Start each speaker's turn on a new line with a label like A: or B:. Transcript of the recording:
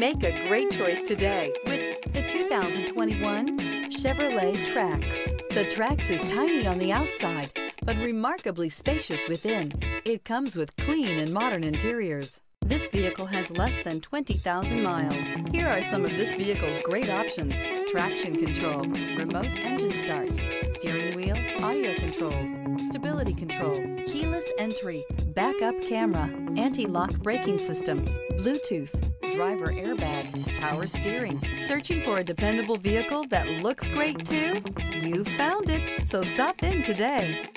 A: Make a great choice today with the 2021 Chevrolet Trax. The Trax is tiny on the outside, but remarkably spacious within. It comes with clean and modern interiors. This vehicle has less than 20,000 miles. Here are some of this vehicle's great options. Traction control, remote engine start, steering wheel, audio controls, stability control, keyless entry, backup camera, anti-lock braking system, Bluetooth, driver airbag, power steering. Searching for a dependable vehicle that looks great too? You found it, so stop in today.